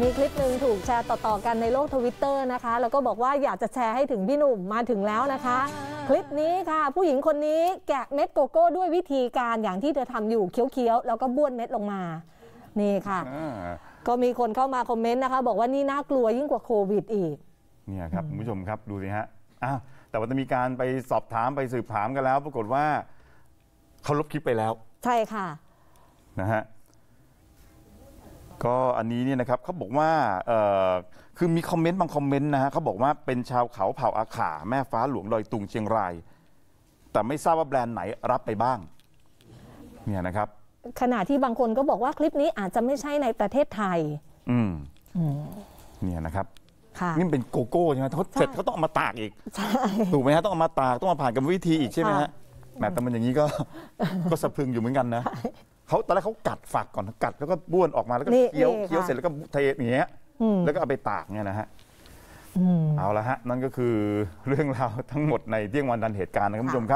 มีคลิปหนึ่งถูกแชร์ต่อๆกันในโลกทวิตเตอร์นะคะ แล้วก็บอกว่าอยากจะแชร์ให้ถึงพี่หนุ่มมาถึงแล้วนะคะ คลิปนี้ค่ะ ผู้หญิงคนนี้แกะเม็ดโกโก้ด้วยวิธีการอย่างที่เธอทำอยู่เคี้ยวๆ แล้วก็บ้วนเม็ดลงมา นี่ค่ะอ่าก็มีคนเข้ามาคอมเมนต์นะคะ บอกว่านี่น่ากลัวยิ่งกว่าโควิดอีก เนี่ยครับคุณผู้ชมครับดูสิฮะอ้าวแต่ว่าจะมีการไปสอบถามไปสืบถามกันแล้ว ปรากฏว่าเขาลบคลิปไปแล้ว ใช่ค่ะนะฮะ ก็อันนี้เนี่ยนะครับเขาบอกว่าเอ่อคือมีคอมเมนต์บางคอมเมนต์นะฮะเขาบอกว่าเป็นชาวเขาเผ่าอาขาแม่ฟ้าหลวงดอยตุงเชียงราย แต่ไม่ทราบว่าแบรนด์ไหนรับไปบ้างเนี่ยนะครับขณะที่บางคนก็บอกว่าคลิปนี้อาจจะไม่ใช่ในประเทศไทย อืมอืมเนี่ยนะครับค่ะนี่มันเป็นโกโก้ใช่ไหมเขาเสร็จเขาต้องเอามาตากอีกใช่ถูกไหมฮะต้องเอามาตากต้องมาผ่านกรรมวิธีอีกใช่ไหมฮะค่ะแหมแต่มันอย่างนี้ก็ก็สะพรึงอยู่เหมือนกันนะ เขาตอนแรกเขากัดฝักก่อนกัดแล้วก็บ้วนออกมาแล้วก็นี่เคี้ยวนี่เคี้ยวค่ะเสร็จแล้วก็เทอย่างเงี้ยอืมแล้วก็เอาไปตากเนี่ยนะฮะอืมเอาละฮะนั่นก็คือเรื่องราวทั้งหมดในเที่ยงวันทันเหตุการณ์นะครับคุณผู้ชมครับ